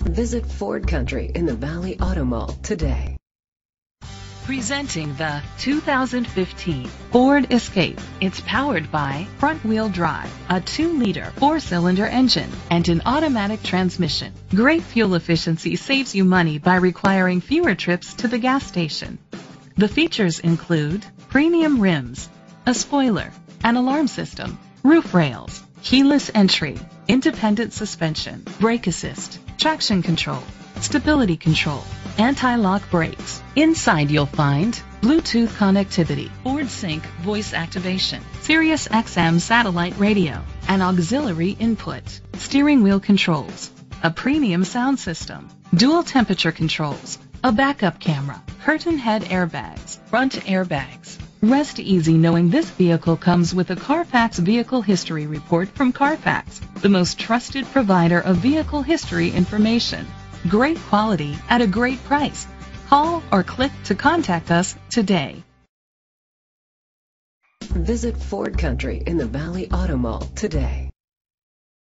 Visit Ford Country in the Valley Auto Mall today. Presenting the 2015 Ford Escape. It's powered by front-wheel drive, a 2-liter 4-cylinder engine, and an automatic transmission. Great fuel efficiency saves you money by requiring fewer trips to the gas station. The features include premium rims, a spoiler, an alarm system, roof rails, keyless entry, independent suspension, brake assist, traction control, stability control, anti-lock brakes. Inside you'll find Bluetooth connectivity, Ford Sync voice activation, Sirius XM satellite radio, an auxiliary input, steering wheel controls, a premium sound system, dual temperature controls, a backup camera, curtain head airbags, front airbags. Rest easy knowing this vehicle comes with a Carfax Vehicle History Report from Carfax, the most trusted provider of vehicle history information. Great quality at a great price. Call or click to contact us today. Visit Ford Country in the Valley Auto Mall today.